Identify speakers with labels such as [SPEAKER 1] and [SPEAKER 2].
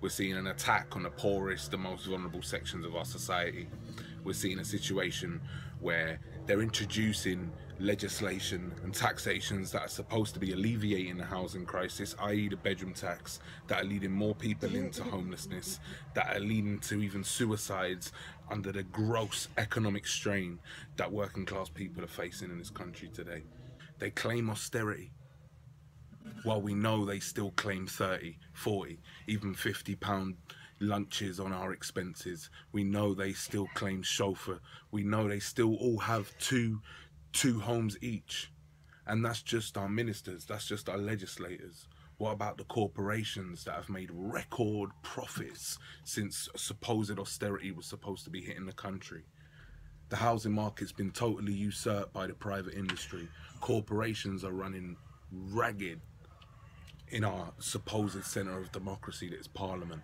[SPEAKER 1] We're seeing an attack on the poorest, the most vulnerable sections of our society. We're seeing a situation where they're introducing legislation and taxations that are supposed to be alleviating the housing crisis, i.e., the bedroom tax, that are leading more people into homelessness, that are leading to even suicides under the gross economic strain that working class people are facing in this country today. They claim austerity while we know they still claim 30, 40, even 50 pound lunches on our expenses. We know they still claim chauffeur. We know they still all have two two homes each. And that's just our ministers, that's just our legislators. What about the corporations that have made record profits since supposed austerity was supposed to be hitting the country? The housing market's been totally usurped by the private industry. Corporations are running ragged in our supposed centre of democracy that is Parliament.